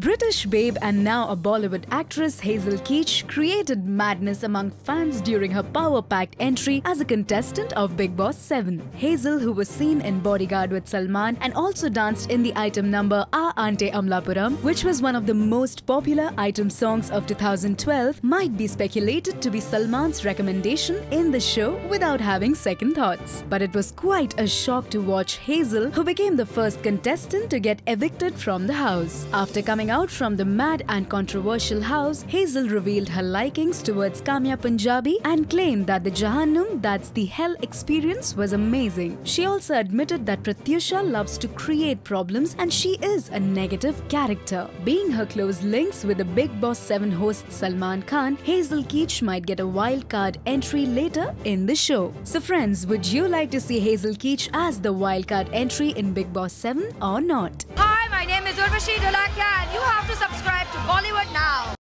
British babe and now a Bollywood actress Hazel Keech created madness among fans during her power packed entry as a contestant of Bigg Boss 7. Hazel, who was seen in Bodyguard with Salman and also danced in the item number Aa Ante Amlapuram, which was one of the most popular item songs of 2012, might be speculated to be Salman's recommendation in the show without having second thoughts. But it was quite a shock to watch Hazel, who became the first contestant to get evicted from the house. After coming out from the mad and controversial house, Hazel revealed her likings towards Kamya Punjabi and claimed that the Jahannam, that's the hell experience, was amazing. She also admitted that Pratyusha loves to create problems and she is a negative character. Being her close links with the Bigg Boss 7 host Salman Khan, Hazel Keech might get a wild card entry later in the show. So, friends, would you like to see Hazel Keech as the wild card entry in Bigg Boss 7 or not? Zurvashid Dholakia and you have to subscribe to Bollywood Now.